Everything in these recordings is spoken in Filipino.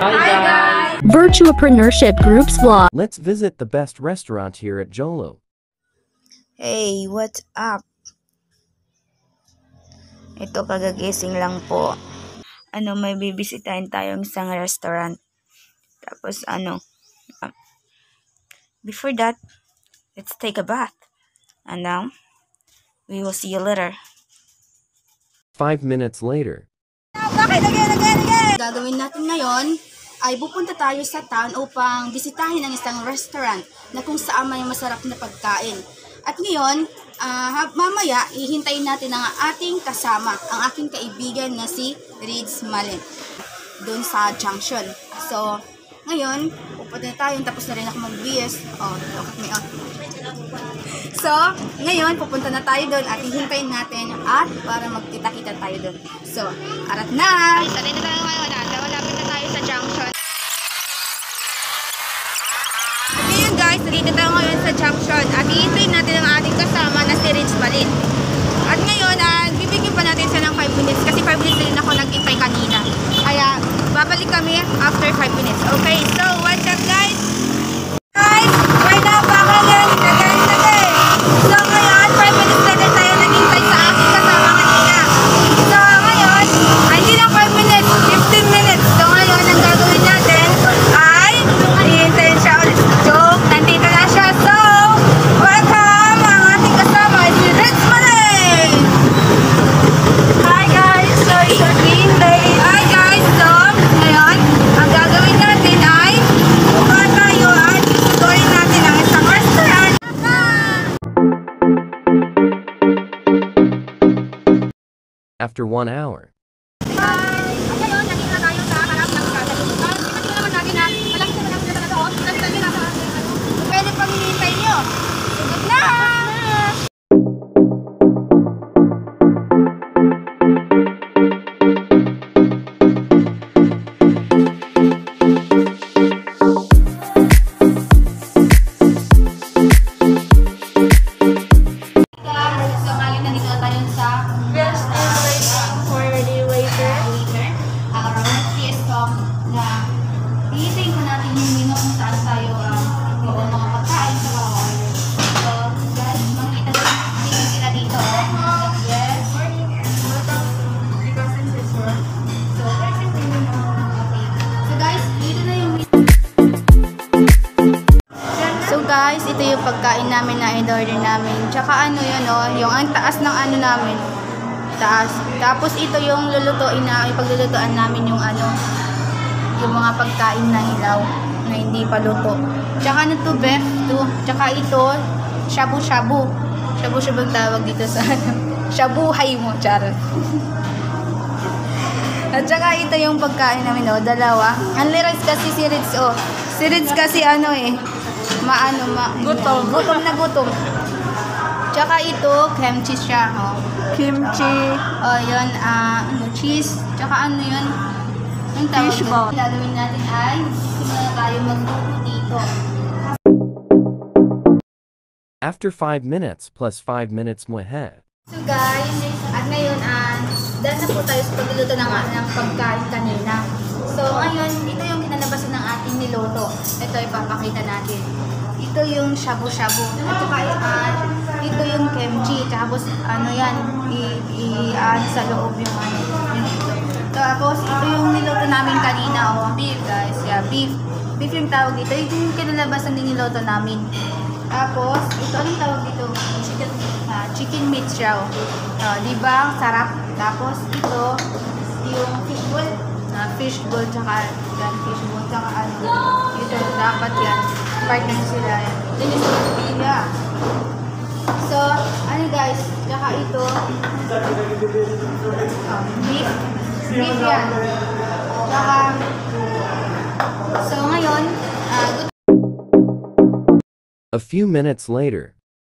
Virtuapreneurship Groups vlog. Let's visit the best restaurant here at Jolo. Hey, what's up? Ito kagagising lang po. Ano, may bibisitahin tayong isang restaurant. Tapos ano, um, before that, let's take a bath. And now, we will see you later. Five minutes later. gagawin natin ngayon ay pupunta tayo sa town upang bisitahin ang isang restaurant na kung saan may masarap na pagkain. At ngayon, ah, ha- mamaya, hihintayin natin ang ating kasama, ang aking kaibigan na si Rids Malen, doon sa junction. So, ngayon, pupunta na tayo, tapos na rin ako mag-BS. Oh, look me, oh. So, ngayon, pupunta na tayo doon at hihintayin natin at para magkita-kita tayo doon. So, arat na! So, dito tayo ngayon at malapit na tayo sa junction. Junction at hihintayin natin ang ating kasama na si Rich Malin. At ngayon, ah, bibigyan pa natin siya ng 5 minutes kasi 5 minutes rin ako nagkintay kanina. Kaya, babalik kami after 5 minutes. Okay, so up guys? Guys, After one hour. Pagkain namin na in-order namin. Tsaka ano yun, oh, yung ang taas ng ano namin. Taas. Tapos ito yung lulutuin na, ipaglulutuan namin yung ano, yung mga pagkain na hilaw na hindi pa luto. Tsaka ano to, beef to. Tsaka ito, shabu-shabu. Shabu-shabu ang tawag dito sa ano. Shabuhay mo, charot. At saka ito yung pagkain namin, oh, dalawa. Ang rice kasi si Ritz, oh. Si Ritz kasi ano eh, maano, ma... Gutom. Gutom na gutom. Tsaka ito, kimchi siya, oh. Kimchi. Oh, yun, ah, ano, cheese. Tsaka ano yun, yung tawag Fish ball. Gagawin natin ay, simula tayo magluto dito. After five minutes plus five minutes muhe. So guys, at ngayon, ah, dahil na po tayo sa pagluluto ng, ng pagkain kanina. So ngayon, ito yung kinalabasan ng ating niloto. Ito ipapakita natin. Ito yung shabu-shabu. Ito pa, ah, ito yung kimchi. Tapos ano yan, i, i add sa loob yung ano. Tapos ito yung niloto namin kanina, oh, beef guys. Yeah, beef. Beef yung tawag dito. Ito yung kinalabasan din niloto namin. Tapos, ito anong tawag dito? Chicken, ah, chicken meat siya. Oh. Ah, di ba? Ang sarap. Tapos, ito, yung fishball. Na fishball, tsaka yan, fishball, tsaka ano. Ito, dapat yan. Partner sila yan. Then, yeah. So, ano guys, tsaka ito, um, beef. Beef yan. Tsaka, so ngayon, good A few minutes later.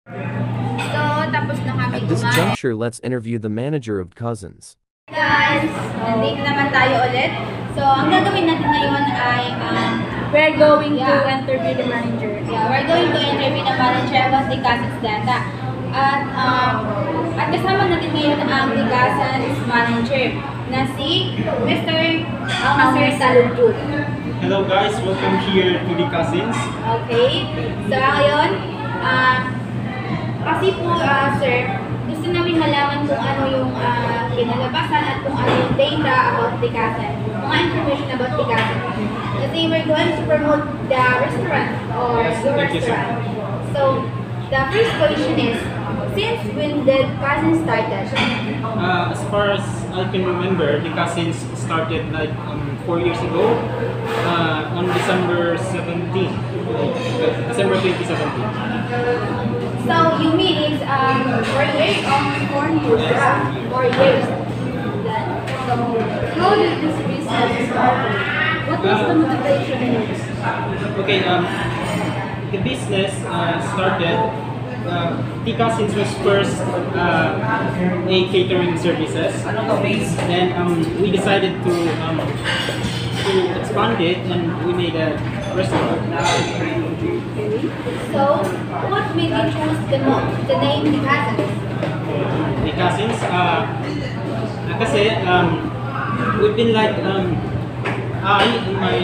So, tapos na kami At this juncture, let's interview the manager of Cousins. Guys, nandito naman tayo ulit. So, ang gagawin natin ngayon ay, um, we're going to interview the manager. Yeah, we're going to interview the manager about the Cousins data. At, um, at kasama natin ngayon ang the Cousins manager. na si Mr. uh, Sir Saludju. Hello guys, welcome here to the Cousins. Okay? So, ngayon, ah, kasi po, ah, sir, gusto namin malaman kung ano yung ah, kinalabasan at kung ano yung data about Tikasan. Mga information about Tikasan. Kasi we're going to promote the restaurant or sir. restaurant. So, the first question is, since when did Cousin started? Uh, as far as I can remember, the Cousins started like um, four years ago uh, on December 17, December 2017. So, you mean it's um, or years? Yeah, four years. Then, so, how did this business start? What was the motivation? Okay, um, the business uh, started. Uh, the Cousins was first uh, a catering services. Then um, we decided to um, to expand it, and we made a restaurant. So, what made you choose the, mo- the name The Cousins? the cousins. Uh, kasi um, we've been like um, I and my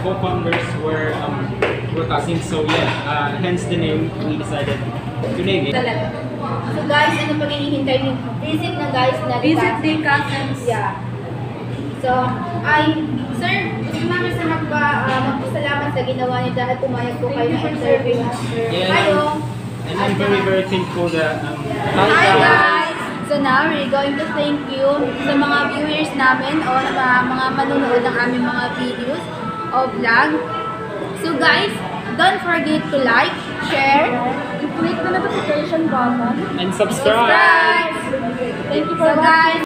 co-founders were um, were cousins, so yeah, uh, hence the name we decided to name it. So guys, ano pag hinihintay niyo? Visit na guys na The Visit The Cousins. Yeah. So, ay, sir, ginawa niyo dahil pumayag po kayo na interview Yeah. kayo. And I'm very very thankful that um, Hi guys! So now, we're going to thank you sa mga viewers namin o sa mga manunood ng aming mga videos o vlog. So guys, don't forget to like, share, Click the notification button. and subscribe. subscribe! Thank you for so, guys,